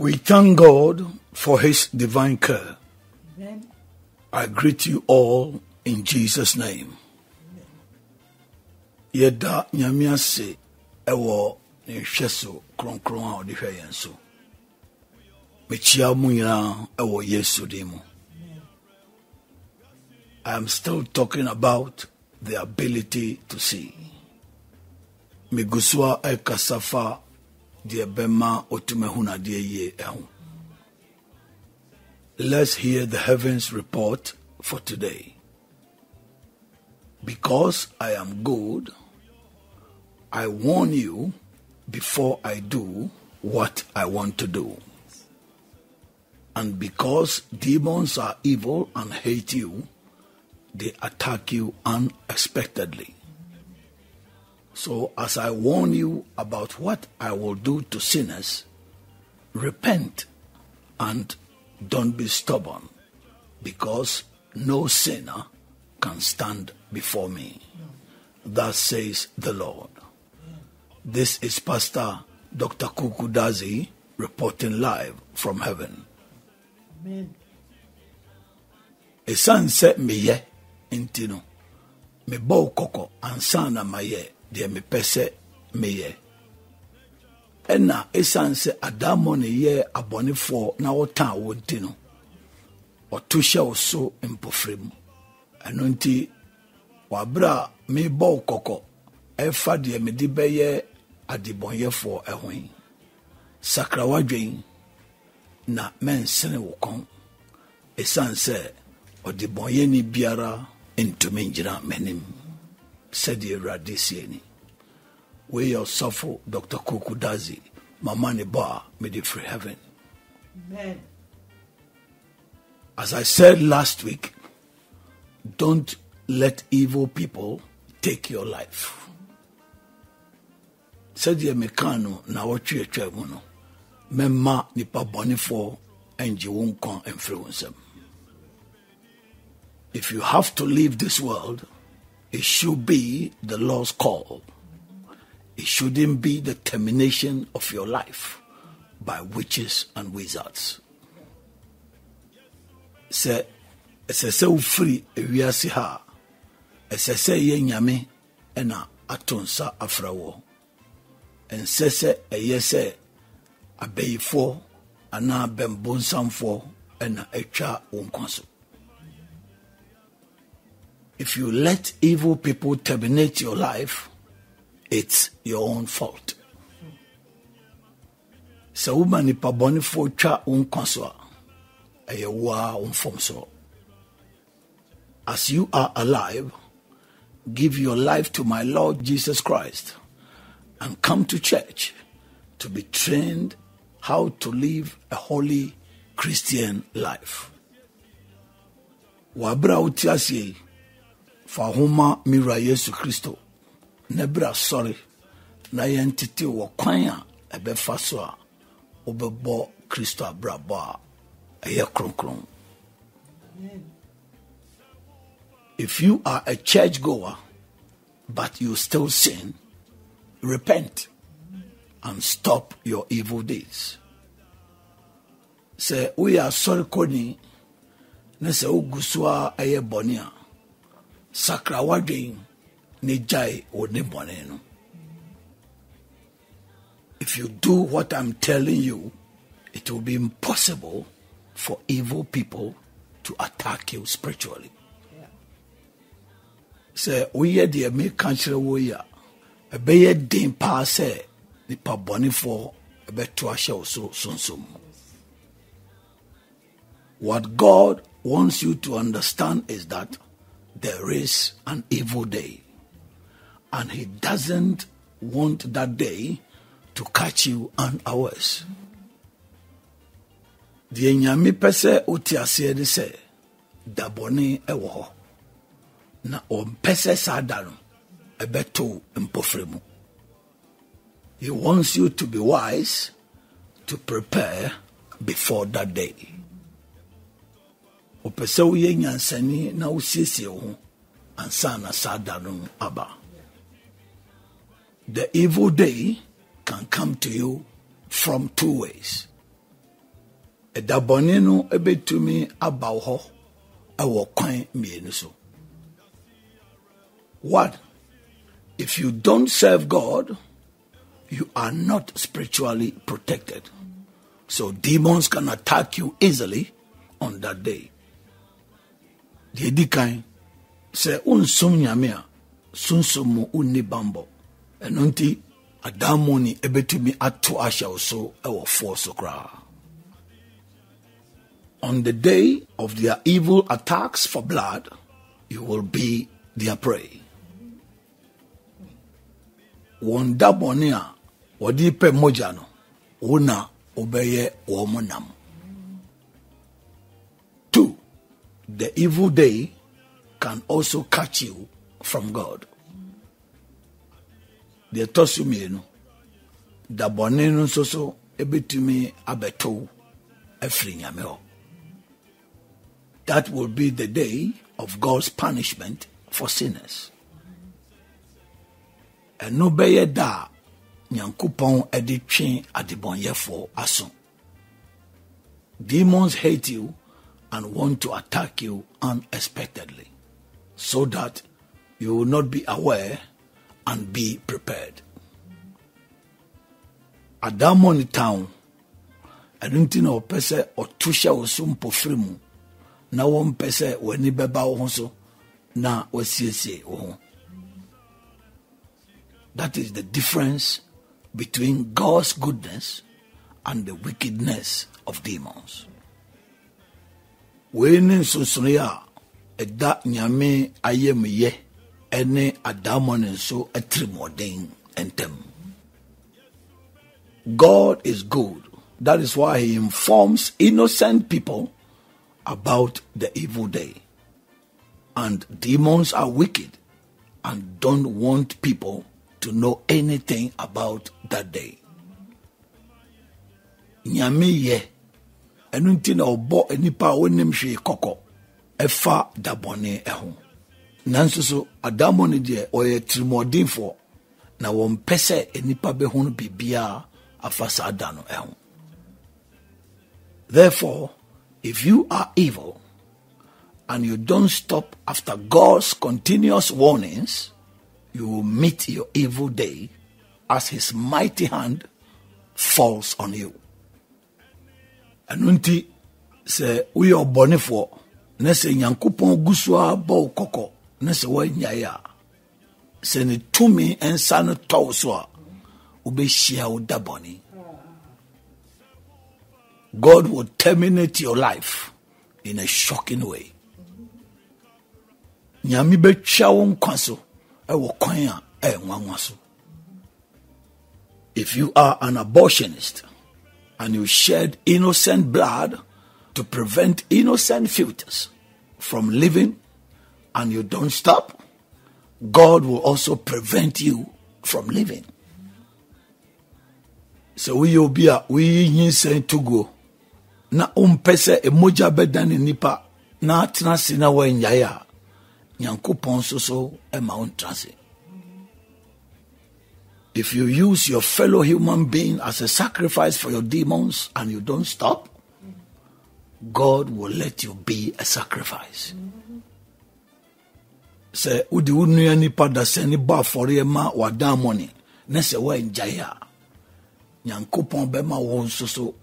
We thank God for His divine care. Amen. I greet you all in Jesus' name. Yɛda nyame ase ɛwɔ ne nhwɛ so kronkron a ɔde hwɛ yɛn so. Mekyia mu nyinaa ɛwɔ Yesu din mu. I am still talking about the ability to see. Megu so a fa deɛ bɛma ɔtumi ahu n'adeɛ yie. Let's hear the heavens report for today. Because I am good, I warn you before I do what I want to do. And because demons are evil and hate you, they attack you unexpectedly. So, as I warn you about what I will do to sinners, repent and don't be stubborn, because no sinner can stand before me. Thus says the Lord. This is Pastor Dr. Kuuku Dadzie reporting live from heaven. Amen. ɛsiane sɛ meyɛ nti no mebɔ wo kɔkɔ ansa na mayɛ deɛ mepɛ sɛ meyɛ. Ɛna ɛsiane sɛ adammɔ ne yɛ abɔnefoɔ na wɔtaa wo nti no ɔto hyɛ wo so mpofrɛ mu. Ɛno nti waberɛ a mebɔ wo kɔkɔ ɛfa deɛ mede bɛyɛ adebɔnyɛfoɔ ɛhoe sakra w'adwen na mɛnsene wo kɔn. Ɛsiane sɛ ɔde bɔnyɛni biara ntumi ngyina m'anim. Sɛdeɛ awurade sie ni wei yɛ dr Kuuku Dadzie. Mama ne bɔ a mede heaven. Amen. as i said last week don't let evil people take your life. Sɛdeɛ mekaa no na wɔtweatwa mu no mɛma nipa bɔnefoɔ angye wo nkwa mfiri wo if you have to leave this world it should be the lord's call. It shouldn't be the termination of your life by witches and wizards. Sɛ ɛsɛ sɛ wofiri ewiase ha ɛsɛ sɛ ɛyɛ nyame ɛna ato nsa afra wɔ. Ɛnsɛ sɛ ɛyɛ sɛ abɛyifoɔ anaa bɛmbonsamfoɔ ɛna atwa wo nkwa so if you let evil people terminate your life it's your own fault. Sɛ woma nipa bɔnefoɔ twa wo nkwa so a ɛyɛ wo a as you are alive give your life to my lord jesus christ and come to church to be trained how to live a holy christian life. Wabere a wote aseɛ yi fa homa mewura yesu kristo. Na bere asɔre na yɛntete wɔ kwan a ɛbɛfa so a wobɛbɔ kristo abrabɔ a ɛyɛ kronkron. If you are a church goer but you still sin repent and stop your evil deeds sɛ woyɛ asɔre kɔni na sɛ wogu so a ɛyɛ bɔne a w'adwen ne gyae wo ne bɔne no if you do what i'm telling you it will be impossible for evil people to attack you spiritually. Sɛ woyɛ deɛ meka kyerɛ wo yi a ɛbɛyɛ den paa sɛ nipa bɔnefoɔ ɛbɛto ahyɛ wo so sonsom what god wants you to understand is that there is an evil day. And he doesn't want that day to catch you unawares deɛ nyame pɛ sɛ wote aseɛ ne sɛ da bɔne hɔ. Na ɔmpɛ sɛ saa da no he wants you to be wise to prepare before that day sɛ woyɛ nyansani na wosiesie wo ho ansa na saa da no aba. The evil day can come to you from two ways. Ɛda bɔne no bɛtumi aba wo hɔ ɛwɔ kwan mmienu so. If you don't serve god you are not spiritually protected. So demons can attack you easily on that day deɛ di kan sɛ wonsom nyame a sunsom mu wonni bambɔ ɛno nti adammɔni ɛbɛtumi ato ahyɛ wo so ɛwɔ foɔ so koraa. On the day of their evil attacks for blood you will be their prey. Wɔn da bɔne a wɔde pɛ mogya no wo na wobɛyɛ wɔn mo nam two the evil day can also catch you from God. Deɛ so mmienu, da bɔne no nso so ebetumi abɛto afiri nyame hɔ. That will be the day of God's punishment for sinners. Ɛno bɛyɛ da a Nyankopɔn ɛde twe adebɔnyɛfoɔ aso. Demons hate you and want to attack you unexpectedly so that you will not be aware and be prepared. Adamo ne town, ɛno nti na ɔpɛ sɛ ɔto hyɛ wo so mpɔfiri mu na wɔmpɛ sɛ w'ani bɛba wo ho so na wasiesie. That is the difference between God's goodness and the wickedness of demons. Wei ne nsonsonoeɛ a ɛda nyame ayamyɛ ne nso atirimɔden ntam. God is good. That is why he informs innocent people about the evil day. And demons are wicked and don't want people to know anything about that day. Nyame yɛ ɛno nti na ɔbɔ nipa a wɔnim hwee kɔkɔ. Ɛfa dabɔne ɛho. Nanso so adamɔ no deɛ ɔyɛ tirimɔdenfoɔ na wɔmpɛ sɛ nipa bɛho no biribiara afa saa da no ɛho. Therefore if you are evil and you don't stop after god's continuous warnings you will meet your evil day as his mighty hand falls on you ɛno nti sɛ woyɛ ɔbɔnefoɔ na sɛ nyankopɔn gu so a bɔ wo kɔkɔ na sɛ woanyae a sɛ ne tumi nsa no tɔ wo so a wobɛhyia wo da bɔne. God will terminate your life in a shocking way. Nyame bɛtwa wo nkwa so ɛwɔ kwan a ɛyɛ nwanwa so. If you are an abortionist and you shed innocent blood to prevent innocent fetus from living and you don't stop, God will also prevent you from living. So we will be a we nyinsɛn togo na wompɛ sɛ emogya bɛda ne nipa na atena se na wɔanyae a nyankopɔn nso so ɛma wo if you use your fellow human being as a sacrifice for your demons and you don't stop, God will let you be a sacrifice. Sɛ wode wo nua nipa da sɛ ne bɔ afɔreɛ ma wadammɔne na sɛ woangyae a nyankopɔn bɛma wo nso so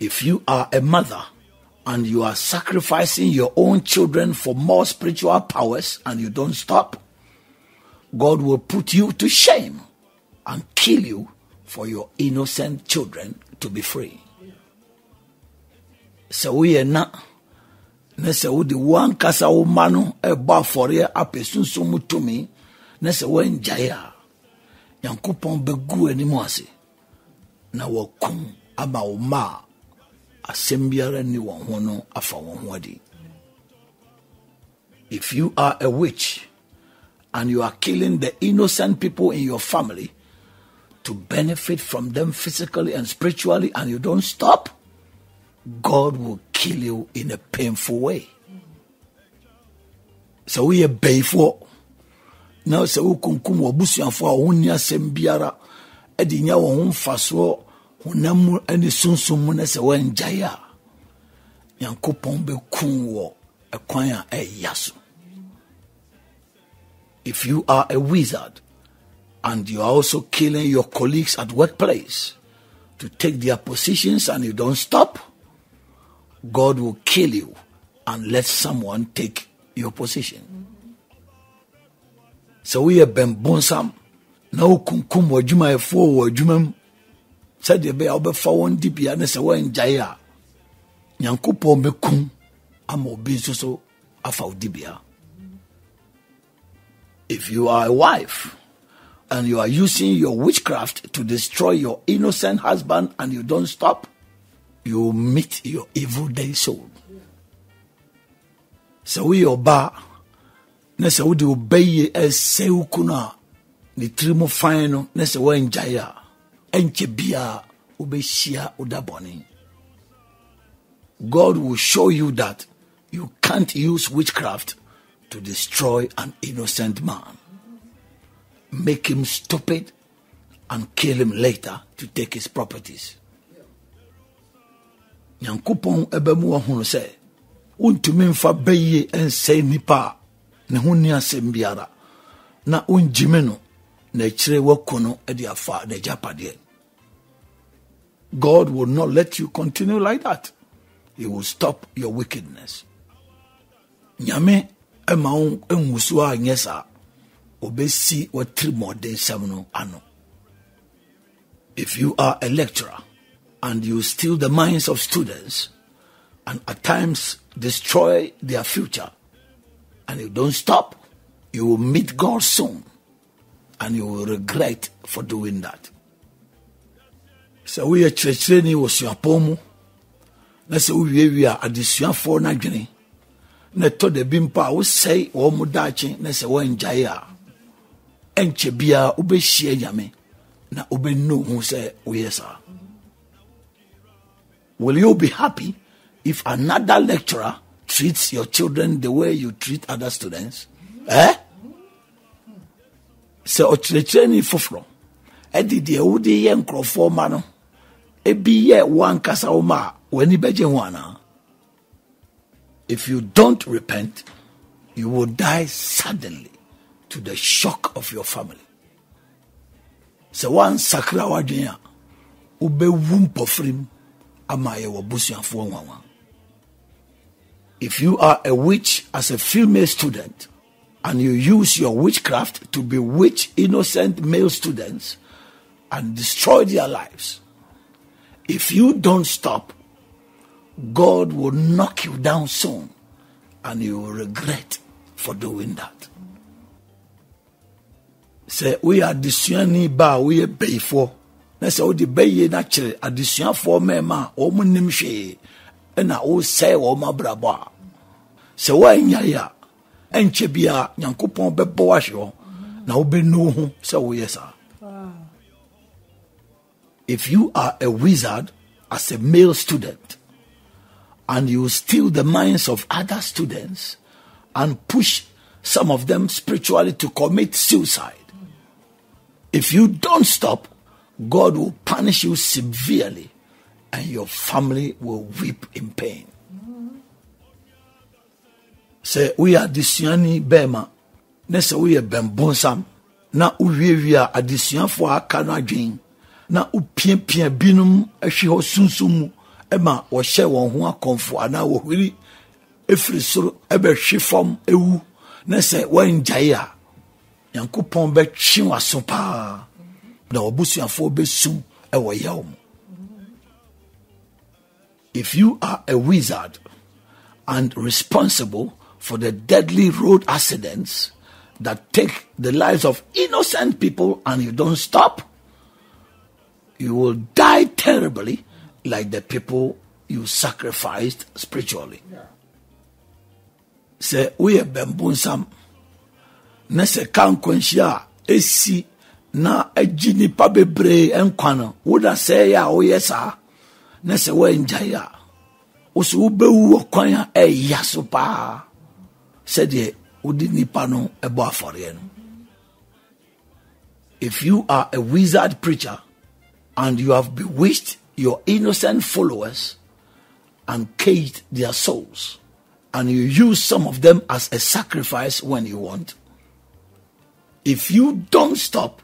if you are a mother and you are sacrificing your own children for more spiritual powers and you don't stop God will put you to shame and kill you for your innocent children to be free. Sɛ woyɛ na na sɛ wode wankasa wo ma no ɛbɔ afɔreɛ apɛ sunsum mu tumi na sɛ woangyae a nyankopɔn bɛgu anim ase na wakum ama wo ma a asɛm biara nni wɔn ho no afa wɔn ho adi if you are a witch and you are killing the innocent people in your family to benefit from them physically and spiritually, and you don't stop, God will kill you in a painful way. So we are bayfo. Now sɛ wokunkum w'abusuafoɔ a wonni asɛm biara ɛde nya wɔn ho mfasoɔ honam mu ne sunsum mu no sɛ woangyae a ɛkwan a ɛya so if you are a wizard and you are also killing your colleagues at workplace to take their positions and you don't stop god will kill you and let someone take your position. Sɛ woyɛ bɛnbonsam na wokunkum w'adwumayɛfoɔ wɔ adwuma mu sɛdeɛ ɛbɛyɛ a wobɛfa wɔn dibea ne sɛ woangyae a nyankopɔn ama obi nso so afa wo dibea if you are a wife and you are using your witchcraft to destroy your innocent husband and you don't stop you meet your evil day soul. Sɛ woyɛ ɔbaa na sɛ wode wo bɛyie ɛsɛ wo kunu a ne tiri mu na sɛ god will show you that you can't use witchcraft to destroy an innocent man. Make him stupid and kill him later to take his properties. Nyankopɔn ɛbɛmu ɔhunu sɛ wontumi mfa bɛyie ɛnsɛe nipa a ne ho nni asɛm biara. Na wongyime no na akyire woaku no de afa n'agyapadeɛ. God will not let you continue like that. He will stop your wickedness. Nyame ɛma wo nwusu a nyɛ saa obɛsi watiri mmɔdensɛm no ano if you are a lecturer and you steal the minds of students and at times destroy their future and you don't stop, you will meet God soon and you will regret for doing that. sɛ woyɛ kyerɛkyerɛni wɔ suapɔn mu na sɛ wowiewie a adesuafoɔ no adwene na ɛtɔ da bi mpo a wosɛe wɔn mu daakye na sɛ woangyae a ɛnkyɛ biara wobɛhyia nyame na wobɛnu ho sɛ woyɛ saa Will you be happy if another lecturer treats your children the way you treat other students? Eh? Sɛ ɔkyerɛkyerɛni foforɔ ɛde deɛ wode yɛ nkurɔfoɔ ma no ebi yɛ wankasa wo ma a w'ani bɛgye ho anaa? If you don't repent, you will die suddenly to the shock of your family. Sɛ wansakra w'adwene a wobɛwu mpɔfirim ama yɛwɔ busuafoɔ nwanwa if you are a witch as a female student and you use your witchcraft to bewitch innocent male students and destroy their lives if you don't stop god will knock you down soon and you will regret for doing that. Sɛ woyɛ adesuani ba a woyɛ bɛyifoɔ na sɛ wode bɛyie no akyerɛ adesuafoɔ mmarima a wɔn nim hwee ɛna wosɛe wɔn abrabɔ a. Sɛ woanyae a ɛnkyɛ biara nyankopɔn bɛbɔ wahwe hɔ na wobɛnu wo ho sɛ woyɛ saa. If you are a wizard as a male student and you steal the minds of other students and push some of them spiritually to commit suicide. If you don't stop God will punish you severely and your family will weep in pain. Sɛ woyɛ adesuani bɛrima na sɛ woyɛ bɛnbonsam na wowiewie a adesuafoɔ aka no adwen. Na wopiapia binom ahwi hɔ sunsum ɛma wɔhyɛ wɔn ho akɔmfo anaa wɔhwiri ɛfiri soro ɛbɛhwe fam ewu. Na sɛ woangyae a nyankopɔn bɛtwe w'aso paa. Na wabusuafoɔ bɛsum ɛwɔ yaw mu. If you are a wizard and responsible for the deadly road accidents that take the lives of innocent people and you don't stop you will die terribly like the people you sacrificed spiritually. Sɛ woyɛ bɛmbonsam na sɛ ka nkwanhyia a ɛsi na agyi nipa bebree nkwa no woda sɛ yɛ a woyɛ saa na sɛ woangyae a wo so wobɛwu wɔ kwan a ɛya so paa sɛdeɛ wode nipa no ɛbɔ afɔreɛ no. If you are a wizard preacher and you have bewitched your innocent followers and caged their souls, and you use some of them as a sacrifice when you want, if you don't stop,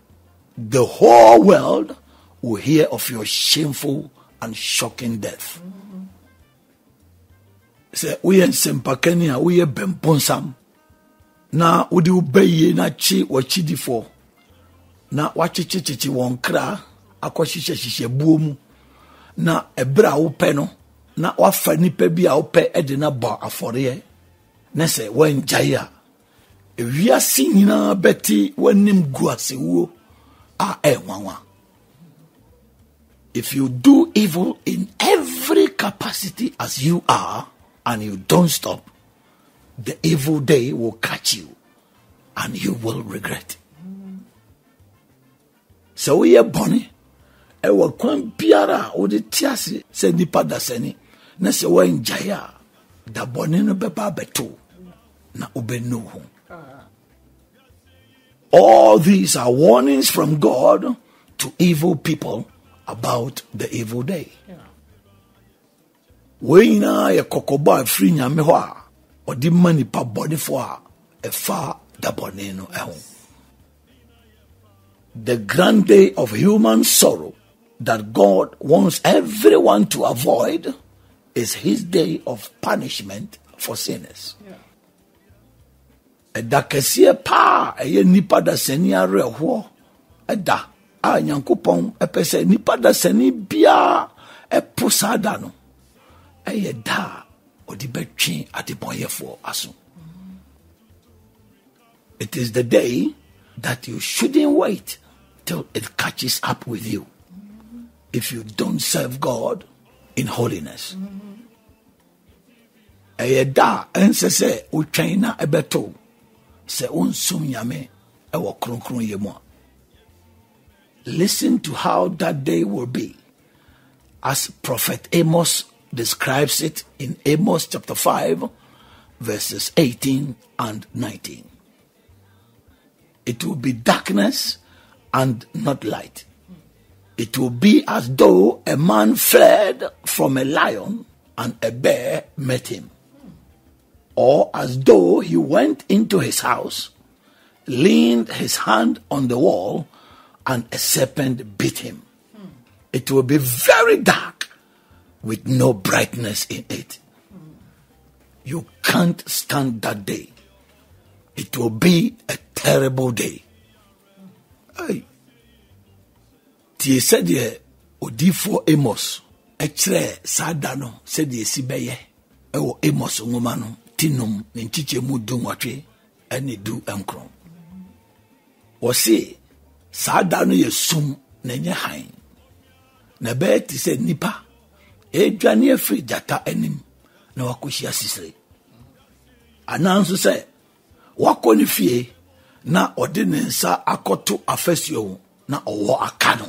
the whole world will hear of your shameful and shocking death. Sɛ woyɛ nsɛmpakani a woyɛ bɛmponsam na wode wo bɛyie na kye w'akyidifoɔ na wakyekyekyekye wɔn kra akɔhyehyɛhyehyɛ buo mu na ɛberɛ a no na wafa nipa bi a wopɛ de no bɔ afɔreɛ. Na sɛ woangyae a ewiase nyinaa bɛte w'anim gu asewuo a ɛnwanwa. If you do evil in every capacity as you are and you don't stop the evil day will catch you and you will regret. Sɛ woyɛ bɔne ɛwɔ kwan biara a wode te ase sɛ nnipa dasani na sɛ woangyae a da bɔne no bɛba abɛto na wobɛnu ho. All these are warnings from god to evil people about the evil day. Wei nyinaa yɛ kɔkɔbɔ a ɛfiri nyame hɔ a ɔde ma nipa bɔnefoɔ a ɛfa da bɔne no ɛho the grand day of human sorrow that God wants everyone to avoid is his day of punishment for sinners. ɛda kɛseɛ paa ɛyɛ nipa dasani awerɛhoɔ ɛda a nyankopɔn ɛpɛ sɛ nipa dasani biara ɛpo saa da no ɛyɛ da a ɔde bɛtwe adebɔnyɛfoɔ aso. It is the day that you shouldn't wait till it catches up with you if you don't serve God in holiness. ɛyɛ da a ɛnsɛ sɛ wotwɛn na ɛbɛto sɛ wonsum nyame ɛwɔ kronkron yɛ mu listen to how that day will be as prophet amos describes it in amos chapter 5 verses 18 and 19 it will be darkness and not light. It will be as though a man fled from a lion and a bear met him. Or as though he went into his house, leaned his hand on the wall, and a serpent bit him. It will be very dark with no brightness in it. You can't stand that day. It will be a terrible day. Tie sɛdeɛ odiifoɔ amos ɛkyerɛ saa da no sɛdeɛ esi bɛyɛ ɛwɔ amos nwoma no ti num ne nkyikyɛ mu du nwɔtwe ɛne du nkron. Wɔse saa da no yɛ sum na ɛnyɛ han na ɛbɛyɛ te sɛ nnipa ɛredwane afiri gyata anim na wakɔhyia sisire anaa nso sɛ wakɔ ne fie na ɔde ne nsa akɔto afasuo na ɔwɔ aka no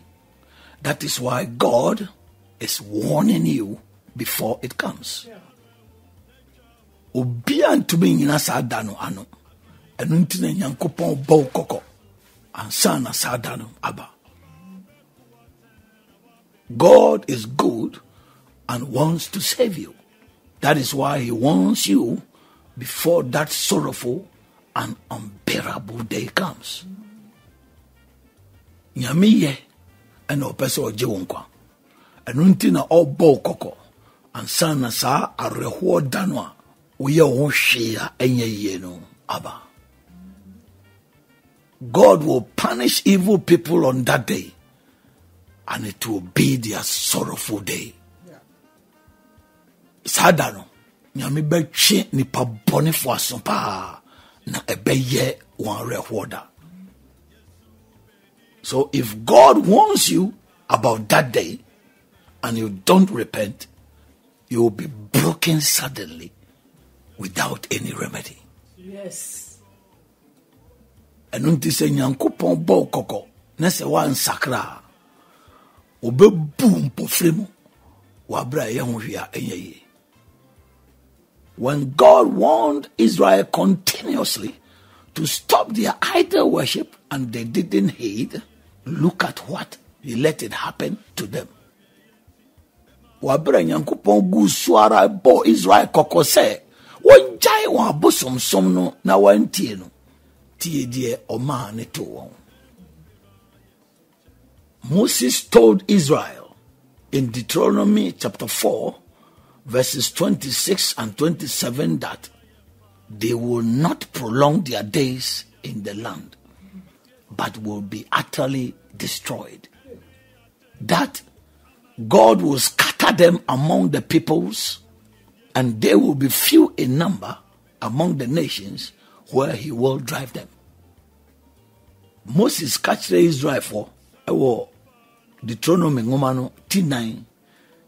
That is why God is warning you before it comes. Obia ntumi nyina saa da no ano. Ɛno nti na Nyankopɔn bɔ wo kɔkɔ ansa na no aba. God is good and wants to save you. That is why he wants you before that sorrowful and unbearable day comes. nyame yɛ ɛna ɔpɛ sɛ ɔgye wo nkwa ɛno nti na ɔbɔ kɔkɔ ansa na saa awerɛhoɔ da no a woyɛ wo ho hwee a ɛnyɛ yie no. Aba. God will punish evil people on that day. And it will be their sorrowful day. Saa da no. Nyame bɛtwe nipa bɔnefoɔ aso paa na ɛbɛyɛ wɔn awerɛhoɔ da So if God warns you about that day, and you don't repent, you will be broken suddenly without any remedy. Yes. ɛno nti sɛ nyankopɔn bɔ wo kɔkɔ na sɛ woansakra a wɔbɛbu mpɔfrɛ mu wɔabrɛ a ɛyɛ ho hwee a ɛnyɛ yie when god warned israel continuously to stop their idol worship and they didn't heed look at what he let it happen to them. Wɔabrɛ nyankopɔn gu so ara israel kɔkɔ sɛ wɔngyae wɔn abosomsom na wɔantie no. Tie deɛ ɔmaa ne to moses told israel in deuteronomy chapter 4 verses 26 and 27 that they will not prolong their days in the land but will be utterly destroyed. That god will scatter them among the peoples and they will be few in number among the nations where he will drive them. Moses ka kyerɛ Israelfoɔ ɛwɔ Deuteronomy nwoma no ti nan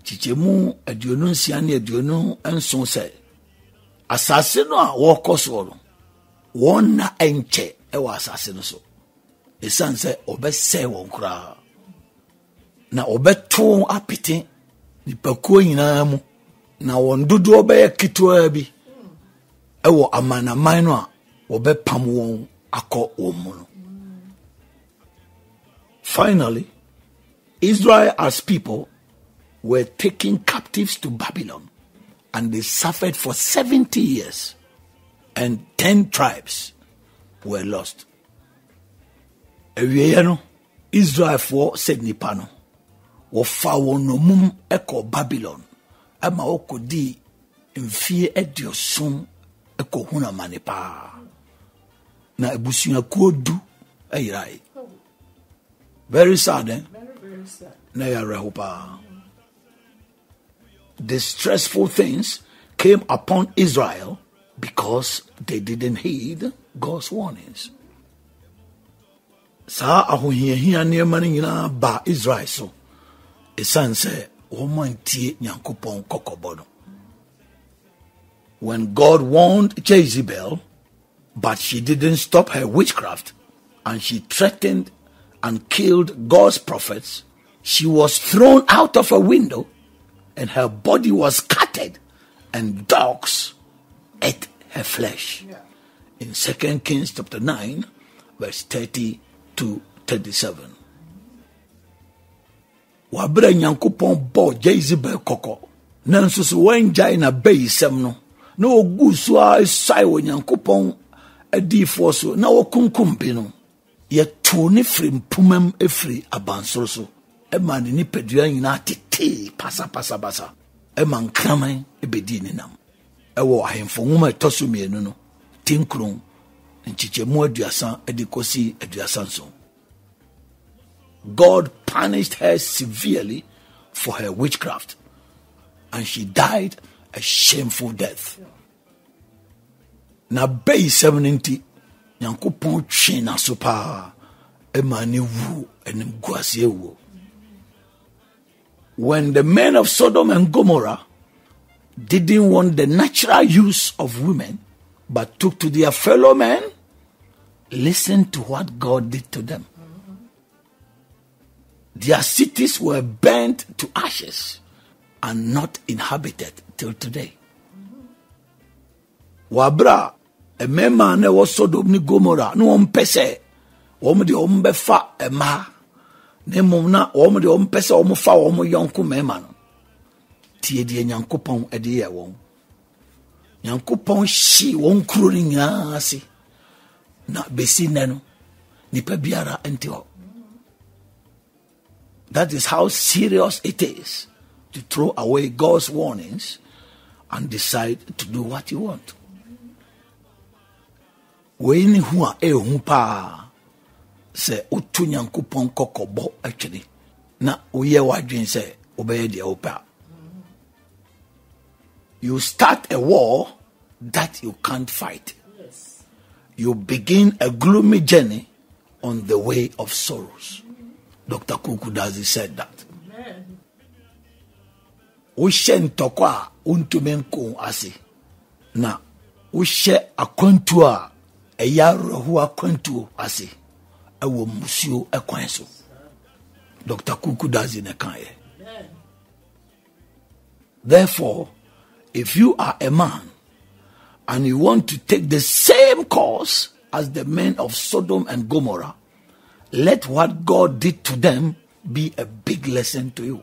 kyikyɛmu aduonu nsia ne aduonu nson sɛ asase no a wɔrekɔ soɔ no so ɛsiane sɛ ɔbɛsɛe wɔn koraa. Na ɔbɛto apete nipakuo nyinaa mu. Na wɔn dodoɔ bɛyɛ ketewa bi ɛwɔ amanaman no a wɔbɛpam wɔn akɔ wɔn mu no. Finally israel as people were taken captives to babylon and they suffered for 70 years and 10 tribes were lost awieɛ no israelfoɔ sɛ nnipa no wɔfa wɔn nomum ɛkɔ babylon ama wɔkɔdii mfie aduoson ɛkɔhunu amane paa. Na abusuakuo du ayerae very sad eh? Na yɛawerɛho paa. The stressful things came upon israel because they didn't heed god's warnings saa ahohiahia nneɛma no nyinaa baa israel so. Ɛsiane sɛ wɔma ntie nyankopɔn kɔkɔbɔ no. When god warned jezebel but she didn't stop her witchcraft and she threatened and killed god's prophets she was thrown out of a window and her body was scattered and dogs ate her flesh. Yeah. in 2 kings chapter 9 verse 30 to 37 wabrɛ nyankopɔn bɔ jezebel kɔkɔ. Nanso so wɔngyae na bayisɛm no na wɔgu so a ɛsae wɔ nyankopɔn adiifoɔ so na wɔkunkum bi no yɛtoo ne firi mpomam ɛfiri abansoro so. Ɛma ne nipadua nyinaa tetee pasapasabasa. Ɛma nkraman ɛbɛdii ne nam. Ɛwɔ ahemfo nwoma ɛtɔ mmienu no tinkron nkyekyɛmu aduasa de kɔsi aduasa nson God punished her severely for her witchcraft, and she died a shameful death. Na bɛyi sɛm no nti, Nyankopɔn twe n'aso paa ɛma ne wu ɛnim gu aseɛ wuo. When the men of Sodom and Gomorrah didn't want the natural use of women, but took to their fellow men, listen to what God did to them. Their cities were burnt to ashes and not inhabited till today. Wabra, a mema na ɛwɔ Sodom ne Gomorrah, wɔn mpɛ sɛ wɔn de wɔn bɛfa mmaa, na mmom na wɔn de wɔn pɛ sɛ wɔn fa wɔn yɔnko mmarima no. Tie deɛ Nyankopɔn de yɛ wɔn. Nyankopɔn hyi wɔn kuro no nyinaa ase, na besi nnɛ no, nipa biara nte hɔ. That is how serious it is to throw away God's warnings and decide to do what you want. Wei ne hu a eh, ɛyɛ paa sɛ woto nyankopɔn kɔkɔbɔ atwene na woyɛ w'adwene sɛ wobɛyɛ deɛ wopɛ a. You start a war that you can't fight. You begin a gloomy journey on the way of sorrows. Dr. Kuuku Dadzie said that. Wohyɛ ntɔkwa a wontumi nko ase na wohyɛ akwantuo a ɛyɛ awerɛho akwantuo ase ɛwɔ musuo ɛkwan dr Kuuku Dadzie ne kaeɛ therefore if you are a man and you want to take the same course as the men of sodom and gomorrah. Let what god did to them be a big lesson to you.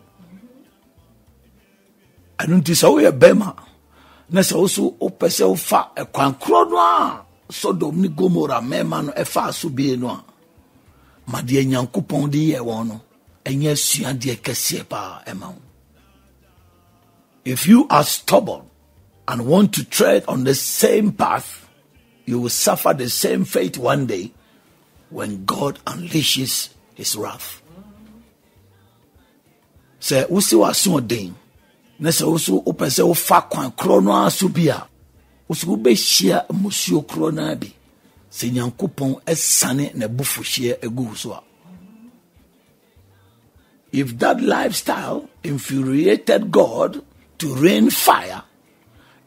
Nti sɛ woyɛ bɛrima na sɛ woso wopɛ sɛ wofa ɛkwan korɔ no a sodom ne gomora mmarima no ɛfaa so bie no ma deɛ nyankopɔn de yɛ wɔn no ɛnyɛ asuadeɛ kɛseɛ paa wo if you are stubborn and want to tread on the same path you will suffer the same fate one day when god unleashes his wrath. Sɛ wosi w'asoɔden na sɛ woso wopɛ sɛ wofa kwan korɔ no ara so bi a woso wobɛhyia mmusuo korɔ no ara bi. Sɛ nyankopɔn ɛsane n'abufuhyeɛ agu wo so a. If that lifestyle infuriated god to rain fire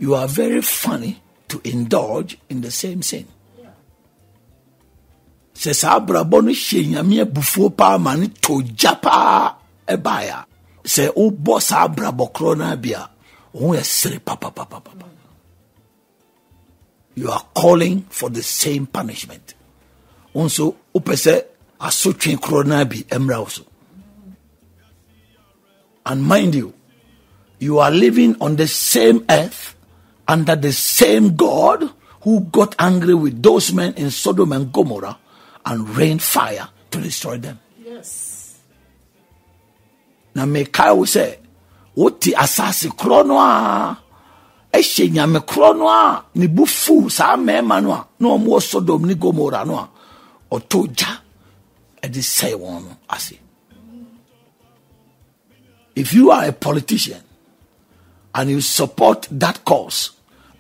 you are very funny to indulge in the same sin. Sɛ saa abrabɔ no hyɛ nyame abufuo paa ma ne tɔ gya paa ɛbaeɛ a sɛ wobɔ saa brabɔ korɔ no bi a wo yɛ sere papapapapa. You are calling for the same punishment. Wo nso wopɛ sɛ asotwe korɔ no bi mmra wo so. And mind you you are living on the same earth under the same god who got angry with those men in sodom and gomorrah and rained fire to destroy them. Na mekae wo sɛ wote asase korɔ no a ɛhyɛ nyame korɔ no a ne bu saa mmarima no a na ɔmowɔ sodom ne gomora no a ɔtɔ gya ɛde sɛe wɔn no ase if you are a politician and you support that cause.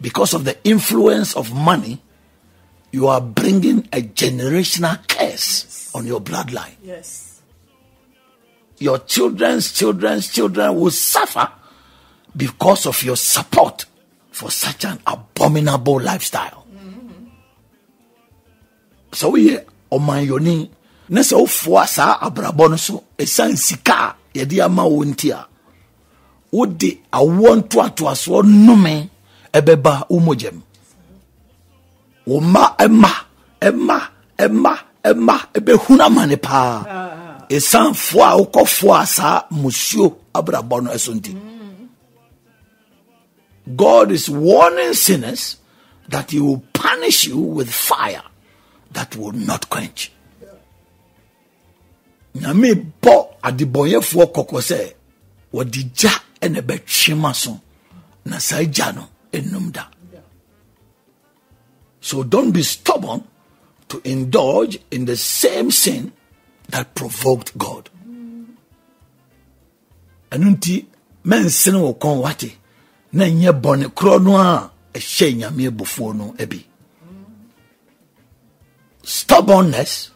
Because of the influence of money you are bringing a generational curse on your bloodline. Yes. Your children's children's children will suffer because of your support for such an abominable lifestyle. Mm-hmm. So we ɔmanyɔni na sɛ wofoa saa abrabɔ no so ɛsiane sika a yɛde ama wo nti a wode awoɔ ntoatoasoɔ nnome ɛbɛba wo mogyam. Wo mma ɛma ɛma ɛma ɛma ɛbɛhunu amane paa. Ɛsan foɔ a wokɔfoɔ a saa musuo abrabɔ no ɛso nti. God is warning sinners that he will punish you with fire that will not quench. Nyame bɔ adebɔnyɛfoɔ kɔkɔ sɛ wɔde gya ɛna ɛbɛtwe ma so na saa gya no ɛnum da so don't be stubborn to indulge in the same sin that provoked God. ɛno nti mɛnsene wo kɔn wate na ɛnyɛ bɔne korɔ no a ɛhyɛ nyame abufuo no abi stubbornness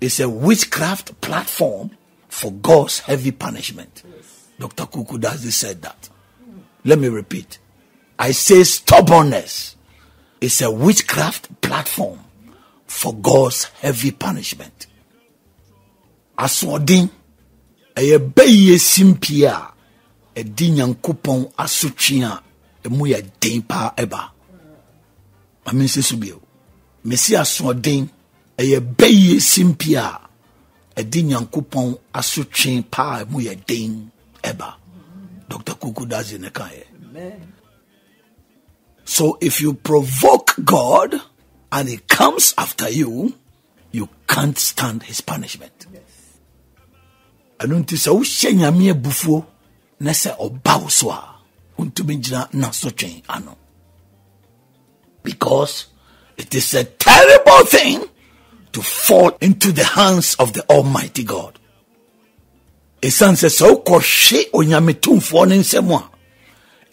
is a witchcraft platform for God's heavy punishment. Yes. Dr. Kukudazi said that. Let me repeat. I say stubbornness is a witchcraft platform for God's heavy punishment. asoɔden ɛyɛ bɛyie simpie a ɛdi nyankopɔn asotwe a ɛmu yɛ den paa ɛba mame nsi so bio mesi asoɔden ɛyɛ bɛyie simpie a ɛdi nyankopɔn asotwe paa ɛmu yɛ den ɛba dr Kuuku Dadzie ne kaeɛ so if you provoke god and he comes after you you can't stand his punishment. Ɛno nti sɛ wohyɛ nyame abufuo na sɛ ɔba wo so a wontumi gyina ano. Because it is a terrible thing to fall into the hands of the almighty god ɛsiane sɛ wokɔhwe onyame tomfoɔ no nsɛm a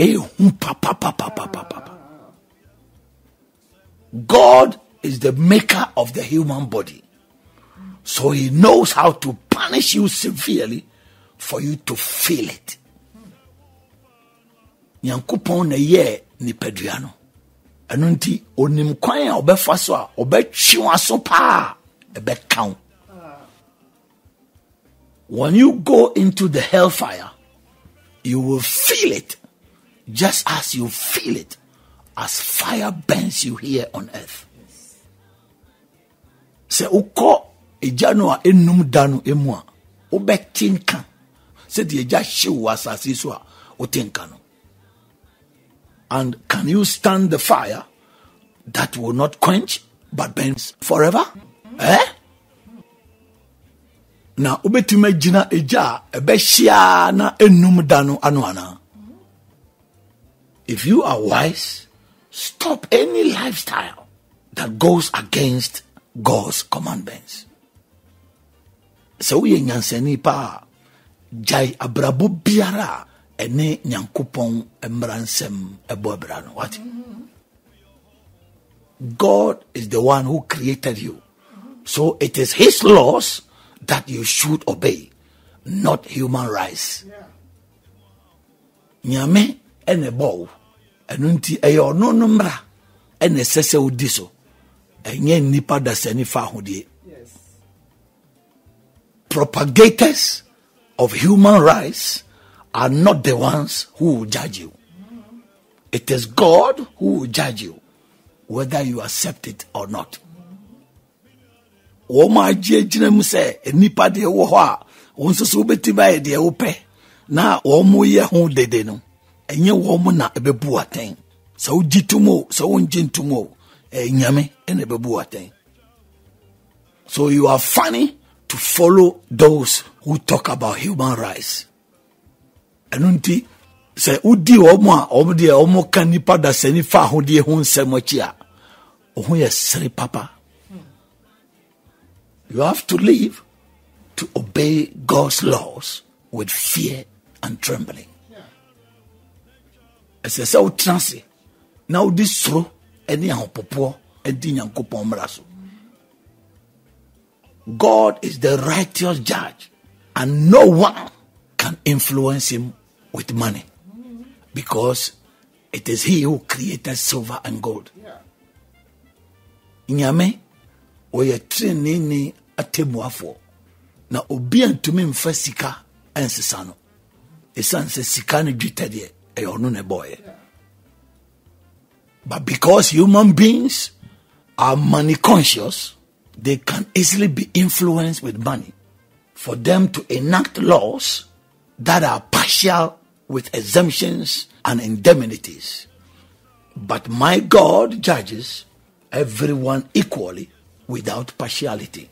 ɛyɛ papapapapapapa. God is the maker of the human body. So he knows how to punish you severely for you to feel it. nyankopɔn na ɛyɛɛ nipadua no. Ɛno nti onim kwan a ɔbɛfa so a ɔbɛtwe wo aso paa ɛbɛka wo when you go into the hellfire you will feel it. Just as you feel it as fire burns you here on earth. Sɛ wokɔ egya no a enum da no emu a wobɛte no. And can you stand the fire that will not quench but burns forever? Eh? Na wobɛtumi agyina egya a ɛbɛhyia na enum da no ano if you are wise stop any lifestyle that goes against god's commandments. Sɛ woyɛ nyansani paa gyae abrabɔ biara a ɛne nyankopɔn mmara nsɛm ɛbɔ abra no. What? God is the one who created you. So it is his laws that you should obey not human rights nyame ɛna ɛbɔ wo ɛno nti ɛyɛ ɔno no mmara ɛna ɛsɛ sɛ wodi so ɛnyɛ nnipa dasani fa ahodeɛ Yes. propagators of human rights are not the ones who will judge you. It is God who will judge you, whether you accept it or not. Wɔn agye gyina mu sɛ nipa deɛ wɔ hɔ a wɔn nso so wobɛtumi ayɛ deɛ wopɛ na wɔn yɛ ho dede no ɛnyɛ wɔn na ɛbɛbu atɛn sɛ wogye tom o sɛ wongye ntom o. Ɛyɛ nyame ɛna ɛbɛbu atɛn so you are funny to follow those who talk about human rights. ɛno nti sɛ wodi wɔn a wɔn deɛ wɔn ka nipa dasani fa ahodeɛ ho nsɛm akyi a. Wɔn yɛ sere papa. You have to live to obey God's laws with fear and trembling. ɛsɛ sɛ wotena ase na wode soro ne ahopopoɔ adi nyankopɔn mmara so God is the righteous judge, and no one can influence him with money because it is he who created silver and gold. Nyame ɔyɛ tirinini atemmuafoɔ. Na obi antumi mfa sika ɛnsesa no ɛsiane sɛ sika no dwetɛ deɛ ɛyɛ ɔno na ɛbɔɔyɛ. But because human beings are money conscious, they can easily be influenced with money. For them to enact laws that are partial with exemptions and indemnities. But my God judges everyone equally without partiality.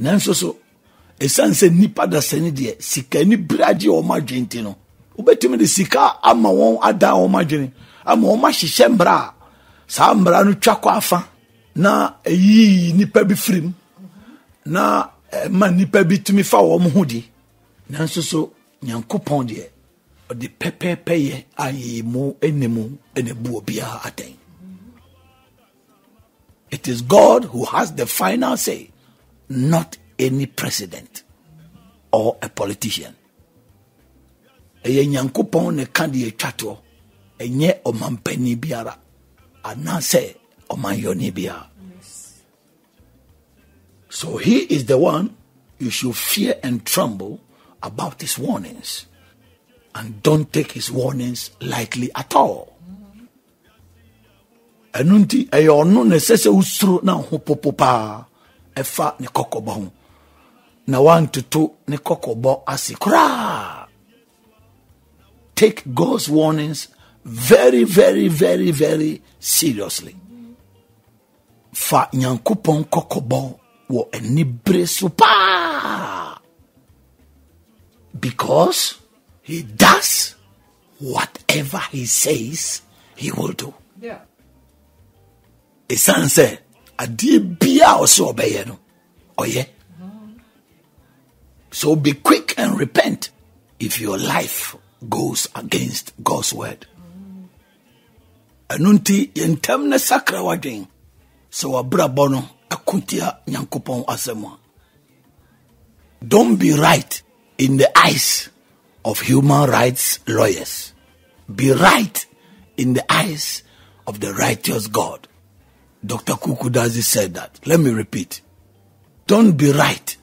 nanso so ɛsiane sɛ da sɛne deɛ sikani beragye a ɔma adwene nti no wobɛtumi de sika ama wɔn ada wɔn adwene ama wɔn ahyehyɛ mmara a saa mmara no twa kɔ afa na ɛyiyi nnipa bi firim na ɛma nnipa bi tumi fa wɔn ho di nanso so nyankopɔn deɛ ɔde pɛpɛɛpɛ yɛ a yɛmu ɛnemu ɛna bu obiara atɛn it is god who has the final say not any president or a politician. Ɛyɛ nyankopɔn na ɛka deɛ ɛtwa toɔ. Ɛnyɛ ɔmampanin biara. Anaasɛ ɔmanyɔne biara. So he is the one you should fear and tremble about his warnings. And don't take his warnings lightly at all ɛno nti ɛyɛ ɔno na ɛsɛ sɛ wosuro na ho popo paa ɛfa ne kɔkɔbɔ ho na wantoto ne kɔkɔbɔ ase koraa take God's warnings very, very, very, very seriously. Fa nyankopɔn kɔkɔbɔ wɔ anibere so paa. Because he does whatever he says he will do. Yeah. Ɛsiane sɛ adeɛ biara a ɔsɛ ɔbɛyɛ no, ɔyɛ. So be quick and repent if your life goes against God's word. ɛno nti yɛntam ne sakra wadwen sɛ wabrabɔ no akotia nyankopɔn asɛm a don't be right in the eyes of human rights lawyers. Be right in the eyes of the righteous God. Dr. Kuuku Dadzie said that. Let me repeat. Don't be right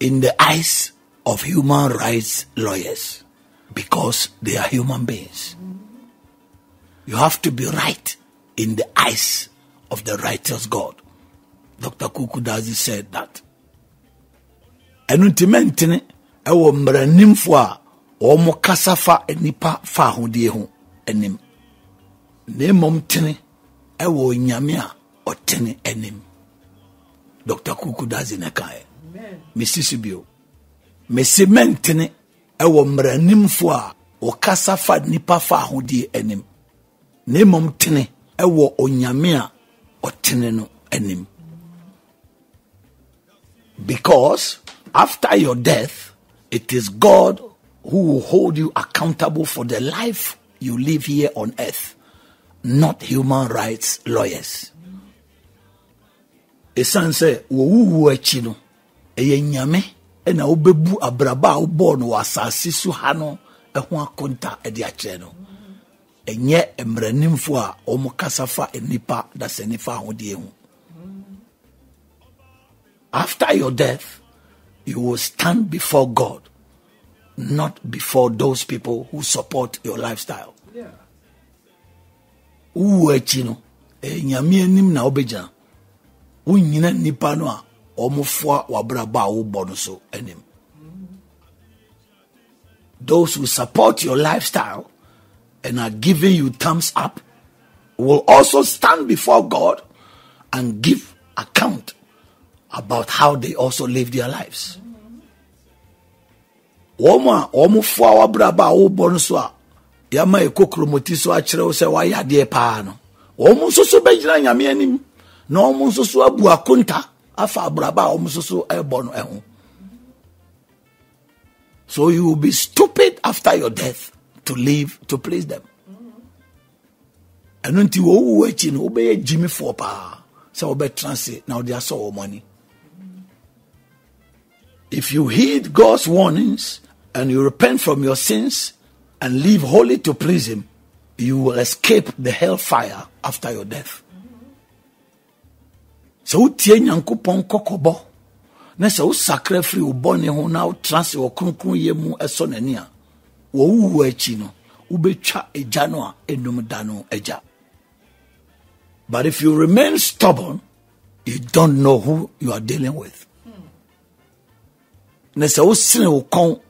in the eyes of human rights lawyers because they are human beings. You have to be right in the eyes of the righteous God. Dr. Kuuku Dadzie said that. ɛno nti mɛntene ɛwɔ mmaranimfoɔ a wɔn kasa fa nipa fa tene ɔtene anim dr Kuuku Dadzie na kaɛ mesi so bio. Mesi mɛntene ɛwɔ mmaranimfoɔ a wɔkasa fa nipa fa ahodeɛ anim na mmom tene ɛwɔ onyame a ɔtene no anim because after your death it is god who will hold you accountable for the life you live here on earth not human rights lawyers ɛsiane sɛ wɔwuwu akyi no ɛyɛ nyame ɛna wobɛbu abraba a wobɔɔ no wɔ asase so ha no ɛho akonta ɛde akyerɛ no. Ɛnyɛ mmaranimfo a wɔn kasa fa nipa dasani fa ahodeɛ ho. After your death you will stand before god not before those people who support your lifestyle. Wowu akyi no ɛyɛ nyame anim na wobɛgyina wonyina nnipa no a ɔmofoa wabrabɔ a wobɔ no so anim. Those who support your lifestyle and are giving you thumbs up will also stand before God and give account about how they also live their lives. wɔn a wɔfoa wabrabɔ a wobɔ no so a yɛama ɛkɔ kuromoti so akyerɛ wo sɛ wayɛ adeɛ paa no. Wɔn nso so bɛgyina nyame anim na wɔn nso so abu akonta afa abraba a wɔn nso so ɛbɔ no ɛho. So you will be stupid after your death to live to please them. Ɛno nti wɔwu akyi no wobɛyɛ gyimifoɔ paa. Wobɛtena se na wode asɔ wɔ mɔni if you heed god's warnings and you repent from your sins and live holy to please him you will escape the hellfire after your death sɛ wotie nyankopɔn kɔkɔbɔ na sɛ wosakra firi wo bɔne ho na wotena se wɔ kronkronyɛ mu ɛsɔ n'ani a wɔwuwu akyi no wobɛtwa agya no a ɛnum da no agya. But if you remain stubborn you don't know who you are dealing with. Na sɛ wosene wo kɔn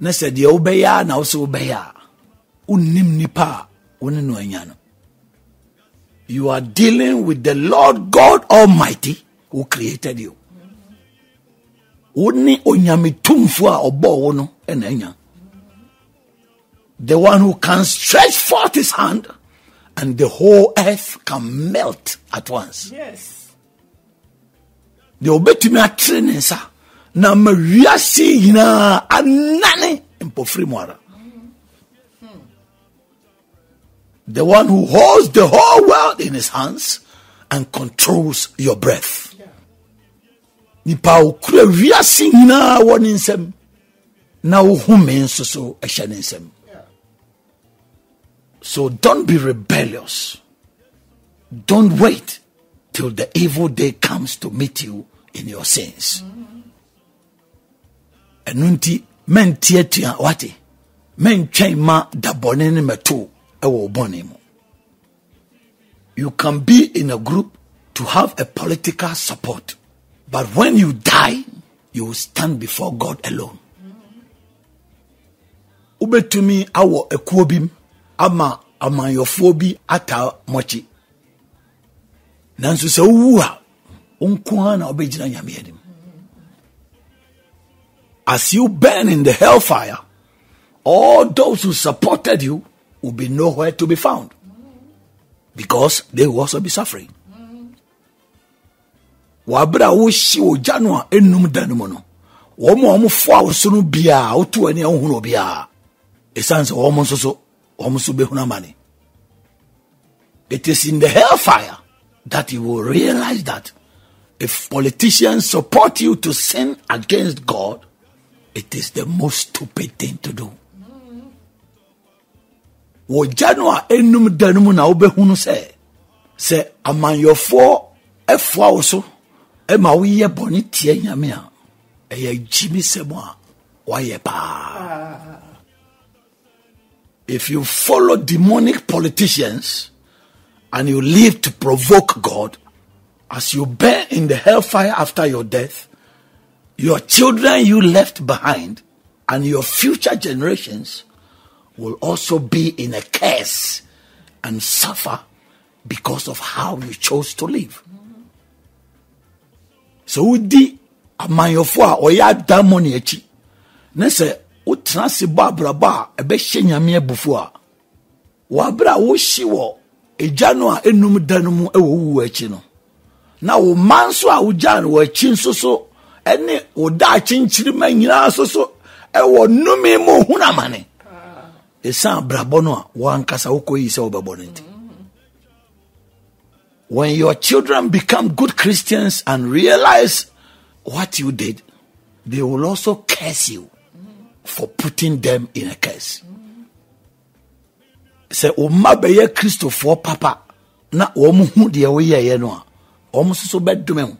na sɛ deɛ wobɛyɛ a na wo sɛ wobɛyɛ a wonnim nipa a wo ne no anya no you are dealing with the Lord God Almighty who created you. Woni onyametumfo a ɔbɔɔ wo no ɛna. The one who can stretch forth his hand and the whole earth can melt at once. Yes. The obetumi atere ne nsa na ma wiase nyinaa anane mpɔfiri mu ara. The one who holds the whole world in his hands and controls your breath. nipa na so so don't be rebellious. Don't wait till the evil day comes to meet you in your sins. Ɛno nti ma ɛwɔ bɔne mu. You can be in a group to have a political support but when you die you will stand before god alone. Wobɛtumi awɔ akuo bi mu ama amanyɔfoɔ bi ata mmɔkyi nanso sɛ wowu a wo nko na wobɛgyina nyame as you burn in the hellfire all those who supported you will be nowhere to be found because they will also be suffering. wabere a wohye ogya no a ɛnum da no mu no wɔn a wɔfoa wo so no biara woto ani a wohunu biara ɛsiane sɛ wɔn nso so wɔn nso bɛhunu amane it is in the hellfire that you will realize that if politicians support you to sin against God, it is the most stupid thing to do. Wɔgya no a ɛnum da no mu na wobɛhunu sɛ sɛ amanyɔfoɔ ɛfoa wo so ɛma woyɛ bɔne tie nyame a ɛyɛ gyimi sɛm a woayɛ paa. If you follow demonic politicians and you live to provoke god as you burn in the hellfire after your death your children you left behind and your future generations will also be in a curse and suffer because of how you chose to live. So wodi amanyɔfo a ɔyɛ adamɔ akyi ne sɛ wotena se bɔ abrabɔ a ɛbɛhyɛ nyame abufu a. Wɔabrɛ a wohyi wɔ egya no a enum da no mu ɛwɔ wuwu akyi no. Na wo mma nso a wogya no wɔ akyi nso so ɛne wo daakye nkyirima nyinaa nso so ɛwɔ nnome mu ohun amane ɛsan abrabɔ no a wɔankasa wokɔ yi sɛ wobɛbɔ no nti. When your children become good christians and realize what you did they will also curse you for putting them in a curse. Sɛ wo mma bɛyɛ kristofoɔ papa na wɔn hu deɛ woyɛeɛ no a wɔn nso so bɛdome ho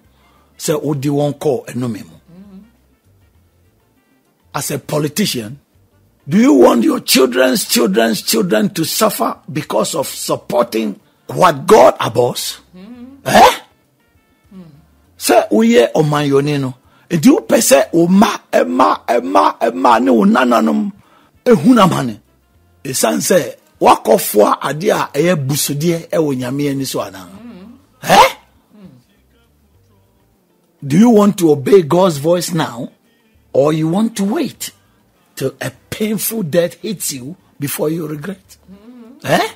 sɛ wode wɔn kɔɔ ɛnome mu. As a politician do you want your children's children's children to suffer because of supporting what God abhors? Eh? Sɛ woyɛ ɔmanyɔni no, nti wopɛ sɛ wo mma, ɛma, ɛma, ɛma ne wo nananom ehun amane. Esan sɛ wakɔfoa adeɛ a ɛyɛ busudeɛ ɛwɔ nyame ani so anaa? Eh? Do you want to obey God's voice now, or you want to wait till a painful death hits you before you regret? Eh?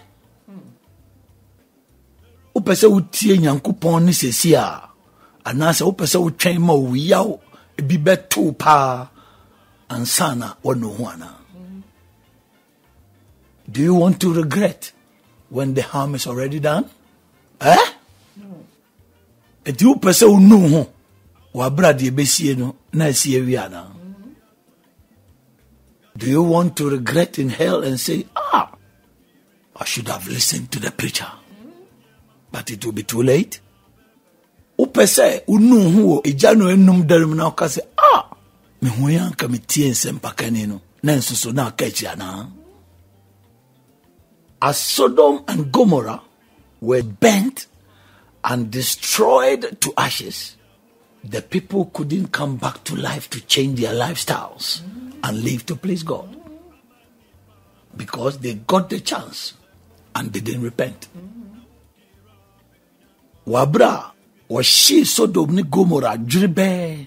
wopɛ sɛ wotie nyankopɔn ne sɛsi a anaasɛ wopɛ sɛ wotwɛn ma owiyaw bi bɛtoo paa ansa na wɔne ho anaa do you want to regret when the harm is already done eh? ɛnti wopɛ sɛ wonu ho wɔabrɛ deɛ bɛsie no na asie wie do you want to regret in hell and say ah i should have listened to the preacher. But it will be too late. wopɛ sɛ wonu ho wɔ egya no na woka ah mehu yɛ anka no na nso so na aka as sodom and gomorrah were burnt and destroyed to ashes the people couldn't come back to life to change their lifestyles and live to please god. Because they got the chance and they didn't repent. Wabra a wɔhyee sodom ne gomora bɛɛ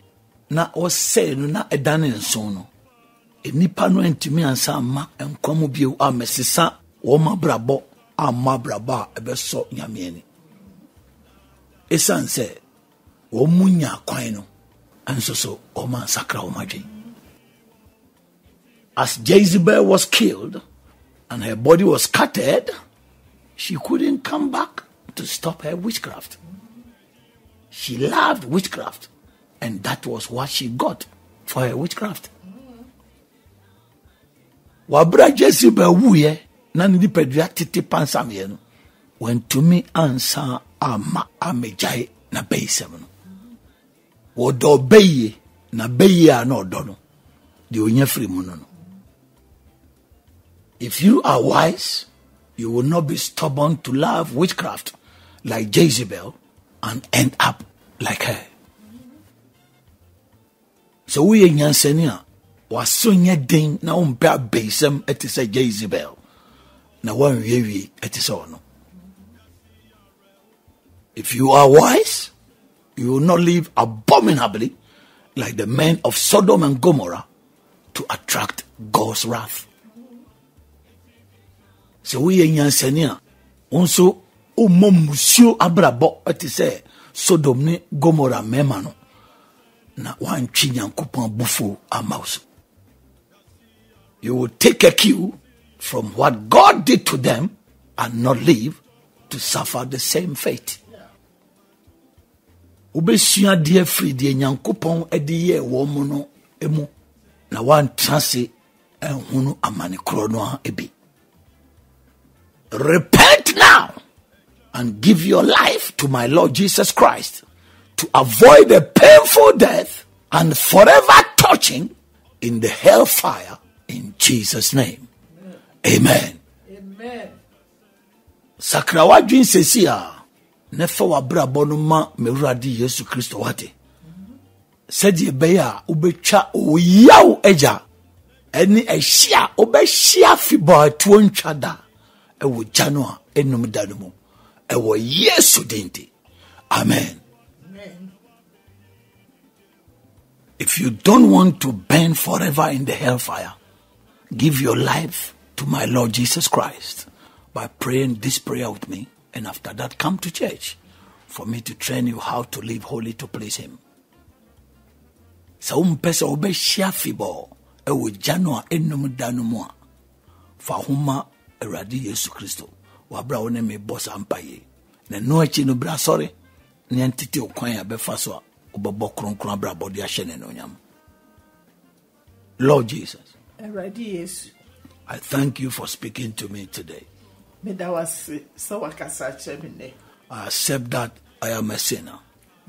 na wɔsɛe no na ɛdane nson no nnipa no antumi ansa amma nkwa mu bio ammɛsesa wɔn abrabɔ amma abrabɔ a ɛbɛsɔ nyame ani ɛsiane sɛ wɔn mu kwan no nso so wɔn ansakra wɔn adwen as jezebel was killed and her body was scattered she couldn't come back to stop her witchcraft. She loved witchcraft, and that was what she got for her witchcraft. Wabra Jezebel wuye na nipadua tete pansameɛ no wantumi ansa ama amegyae na bɛyisɛm no wɔdɔ ɔbɛyie na bɛyie a na ɔdɔ no deɛ onya firi mu no no if you are wise you will not be stubborn to love witchcraft like Jezebel and end up like her. So we nyansani a waso nyɛ den na wompɛ abeisɛm ɛte sɛ Jezebel na woanwiewie ɛte sɛ ɔno. If you are wise, you will not live abominably like the men of Sodom and Gomorrah to attract God's wrath. So we nyansani a wo nso wommɔ mmusuo abrabɔ. Ɛte sɛ sodom ne gomora mmarima no na woantwe nyankopɔn abufuo ama wo so. You will take a cue from what god did to them and not live to suffer the same fate. Wobɛsua adeɛ firi deɛ nyankopɔn de yɛɛ wɔ mu no mu na woantena se anhunu amane korɔ no a bi repent now and give your life to my Lord Jesus Christ to avoid a painful death and forever touching in the hellfire in Jesus' name. Amen. Amen. sakra wadwen sesi a na fa w'abrabɔ no ma mewurade yesu kristo wate sɛdeɛ ɛbɛyɛ a wobɛtwa oyaw agya ɛne ɛhye a wobɛhyia fibɔ atuo ntwa da ɛwɔ gya no a ɛnum da no mu. Ɛwɔ yesu din nti. Amen. If you don't want to burn forever in the hellfire give your life to my lord jesus christ by praying this prayer with me. And after that come to church for me to train you how to live holy to please him. Sɛ wompɛ sɛ wobɛhyia fibɔ ɛwɔ gya no a ɛnum da no mu a fa homa awurade yesu kristo wabrɛ a wo ne mebɔ saa mpayɛ na ɛno akyi no bra sɔre ne ɛntete wo kwan a bɛfa so a wobɛbɔ kronkron abrabɔde ahyɛ ne nonyam lord jesus Awurade Yesu, i thank you for speaking to me today. meda wase sɛ wakasa akyerɛ me nnɛ. i accept that i am a sinner.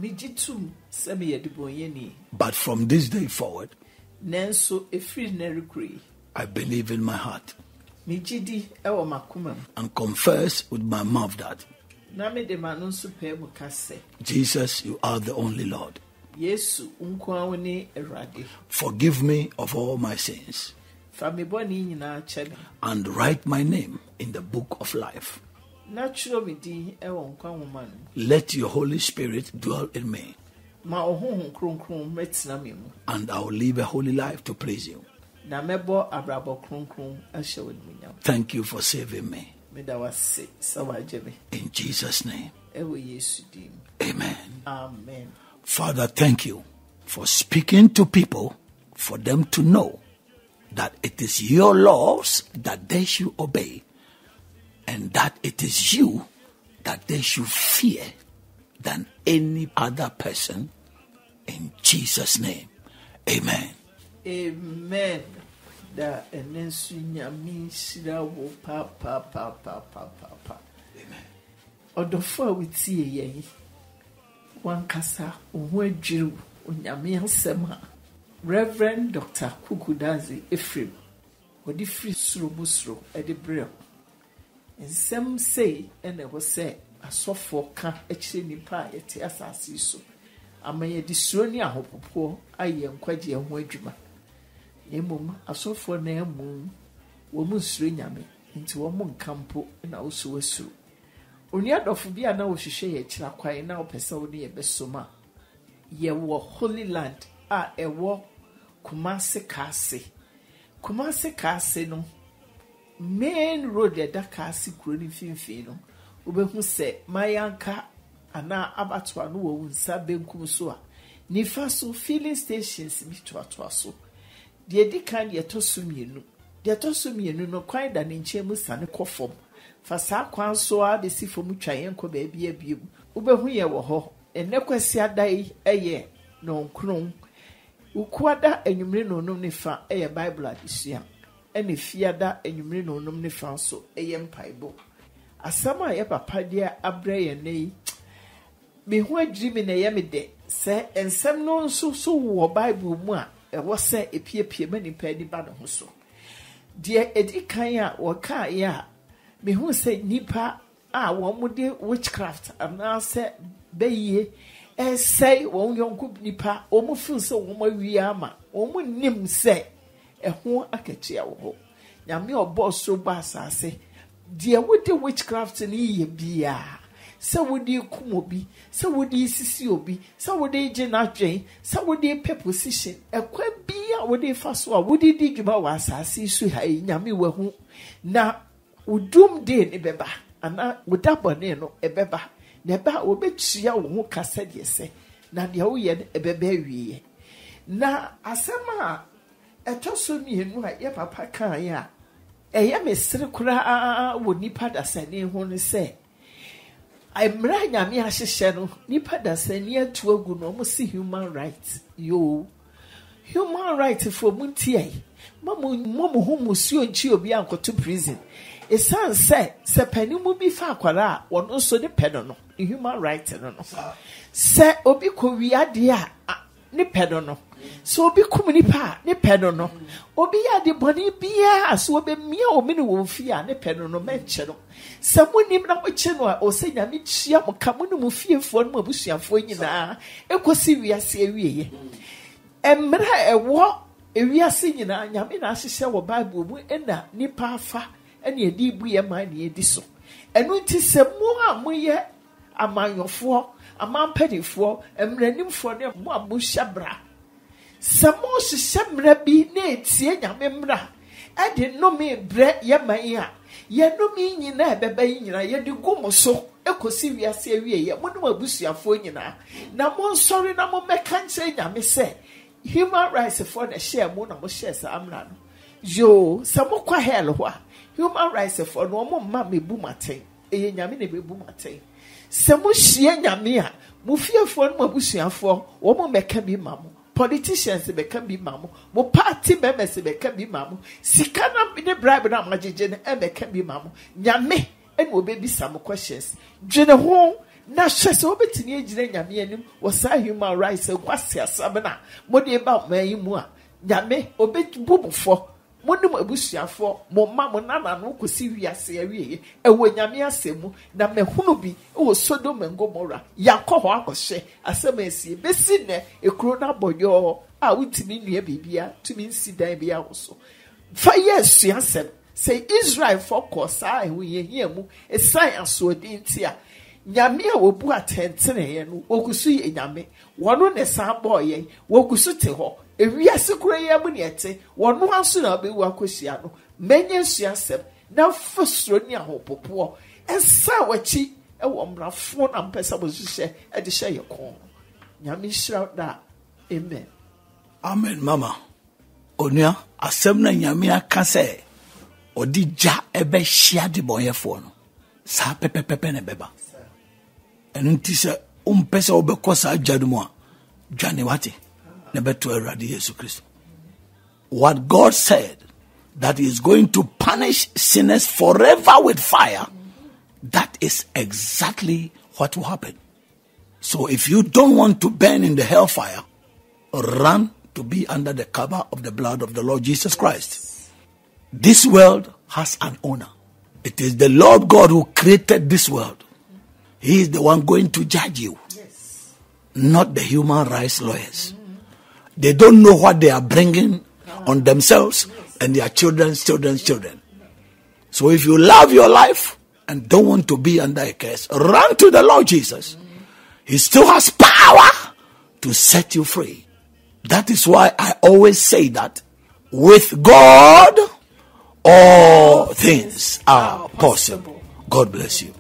Megye tom sɛ meyɛ debɔnyɛni, but from this day forward nanso ɛfiri nnɛ rekɔ yi, i believe in my heart megye di eh, wɔ m'akoma mu. and confess with my mouth that Na mede m'ano nso pae mu ka sɛ, jesus you are the only lord Yesu nko ara wo ne Awurade. forgive me of all my sins Fa me bɔne nyinaa kyɛ me. and write my name in the book of life Na kyerɛ me din eh, wɔ nkwa nwoma no let your holy spirit dwell in me Ma wo honhom kronkron mmɛtena me mu. and i will live a holy life to please you Na mɛbɔ abrabɔ kronkron ahyɛ wo animuonyam. thank you for saving me Meda wase sɛ wagye me. in jesus name Ɛwɔ Yesu din amen Amen. Father, thank you for speaking to people for them to know that it is your laws that they should obey and that it is you that they should fear than any other person in Jesus' name. Amen. Amen. Da ɛne nso nyame nhyira wo papapapapaapa ɔdɔfo a wotie yɛn wankasa wo ho adwiri wo onyame asɛm a. Reverend dr kukudaze efrem wɔde firi soro mu soro de brɛ wo. Nsɛm sei ɛna ɛwɔ sɛ asɔfoɔ ka akyerɛ nnipa a yɛte asase yi so. Ama yɛde suro ne ahopopoɔ ayɛ nkwagyeɛ ho adwuma na mmom asɔfoɔ na amu wɔn nsuro nyame. Nti wɔn nka mpo na woso wasuro onua dɔfo bi a na wɔhwehwɛ yɛ akyira kwan na wɔpɛ sɛ wo ne yɛbɛsom a yɛwɔ holy land a ɛwɔ kumase kaase. Kumase kaase no main road ɛda kaase kuro no mfimfini no wobɛhu sɛ mayanka anaa abatoa no wɔ wo nsa benkum so a nifa so filling stations bi toatoa so. Deɛ di kan deɛ ɛtɔ so mmienu. Deɛ ɛtɔ so mmienu no kwan da ne nkyɛn mu sane kɔ fam. Fa saa kwan so a bɛsi fam twa yɛn kɔ baabi abiem wobɛhu yɛ wɔ hɔ. Ɛnɛ kwasi ada yi yɛ nɔnkron ukuada anwummere na onum nifa yɛ bible adesua. Ɛna fiada anwummere na onum nifa nso yɛ mpaebɔ. Asɛm a yɛ papa deɛ abrɛ yɛn nɛ yi me ho adwiri mi na ɛyɛ me dɛ sɛ nsɛm no nso so wɔ bible mu a ɛwɔ sɛ epiepie ma nipa ani ba ne ho so. Deɛ edi kan a wɔkaa yɛ a mehu sɛ nipa a wɔn de witchcraft anaasɛ bɛyie ɛsɛe wɔn yɔnko nipa wɔn feel sɛ wɔn awie ama wɔn nim sɛ ɛho akatua wɔ hɔ. Nyame ɔbɔ soro bɔ asase. Deɛ wode witchcraft no yɛ biara sɛ wode kum obi sɛ wode sisi obi sɛ wode gye n'adwen sɛ wode pɛ position ɛkwa bi a wode fa so a wode di dwuma wɔ asase so ha yi nyame wahu na wo dum day ne bɛba anaa wo dabɔne no ɛbɛba. Na ɛbɛ a wɔbɛtua wo ho ka sɛdeɛ sɛ na deɛ woyɛ no ɛbɛbɛ awieɛ na asɛm a ɛtɔ so mmienu a yɛ papa kaeɛ a ɛyɛ me sere koraa wɔ nipa dasani ho no sɛ mmerɛ a nyame ahyehyɛ no nipa dasani atu agu no ɔmo si human right yoo human right fo mu ntia yi ma mo mo ho musuo nkyi obi ankɔto prison. Ɛsiane sɛ sɛ panin mu bi fa akwadaa a wɔn nso ne pɛ no no human right no no sɛ obi kɔ wiadeɛ a a ne pɛ no no. Sɛ obi kum nipa a ne pɛ no no. Obi yɛ ade bɔne biara sɛ wɔbɛmia omi ne wɔn fie a ne pɛ no no mɛnkyɛ no. Sɛ mo nim na mo kye no a ɔsɛ nyame kyia mo ka mo ne mo fiefoɔ no mo abusuafoɔ nyinaa ekosi wiase awieɛ mmerɛ a ɛwɔ ewiase nyinaa nyame na ahyehyɛ wɔ bible mu ɛna nipa afa ɛna yɛde ibu yɛ maa na yɛdi so. Ɛno nti sɛ mo a moyɛ amanyɔfoɔ amanpanimfoɔ mmeranimfoɔ ne mo a mohyɛ bra sɛ mohyehyɛ mmara bi na etie nyame mmara ɛde nnome brɛ yɛ man a yɛnome nyinaa ɛbɛbɛ yi nyinaa yɛde gu mo so ekosi wiase awieɛ mo ne mo abusuafoɔ nyinaa. Na mo nsɔre na mo mmɛka nkyerɛ nyame sɛ human rights foɔ na ɛhyɛ mu na mo hyɛ saa mmara no. Yoo sɛ mo kɔ hell hɔ a human rights foɔ no wɔn mma mebu mo atɛn. Ɛyɛ nyame na ebebu mo atɛn sɛ mo hyia nyame a mo fiefoɔ no mo abusuafoɔ wɔn mmɛka bi ma mo. Politicians bɛka bi ma mo. Mo party members bɛka bi ma mo. Sika na ne bribe na mo agyegye no ɛbɛka bi ma mo. Nyame ɛna obɛbisa mo questions. Dwene ho na hyɛ sɛ wobɛtumi agyina nyame anim wɔ saa human rights nkwasi asɛm na mode ba ɔman yi mu a nyame obɛbu mo ne mo abusuafoɔ mo mma mo nana no kɔsi wiase awieɛ ɛwɔ nyame asɛm na mahunu bi ɛwɔ sodom and gomora yɛakɔ hɔ akɔhyɛ asɛm asie bɛsi nnɛ ekuro no abɔ yɔɔ a wotumi nnua biribia tumi nsi dan bi awo so. Fa yɛ asuasɛm sɛ israelfoɔ kɔ saa ɛhoyɛhia mu ɛsan asoɔden nti a nyame a wɔbu atɛnteneeɛ no wɔgu yɛ nyame. Wɔno ne san bɔɔ yɛn. Wɔgu te hɔ. Ewiase kura yi mu ne ɛte wɔno nso na ɔbɛwu akɔhyia no. Mɛnyɛ nsuasɛm na fa soro ne ahopopoɔ. Ɛsa wɔkyi ɛwɔ mmarafoɔ na mpɛ sɛ wɔhyehyɛ ɛde hyɛ yɛ kɔn. Nyame nhyira da. Amen. Amen mama. Onua asɛm na nyame aka sɛ ɔde gya ɛbɛhyia de bɔnyɛfoɔ no. Saa pɛpɛpɛpɛ na ɛbɛba. Ɛno nti sɛ wompɛ sɛ wobɛkɔ saa gya no mu a dwane wate na bɛto awurade yesu kristo what god said that he is going to punish sinners forever with fire that is exactly what will happen. So if you don't want to burn in the hellfire run to be under the cover of the blood of the lord jesus christ. This world has an owner. It is the lord god who created this world. He is the one going to judge you not the human rights lawyers they don't know what they are bringing on themselves and their children's children's children. So if you love your life and don't want to be under a curse, run to the Lord Jesus. He still has power to set you free. That is why I always say that with God, all things are possible. God bless you.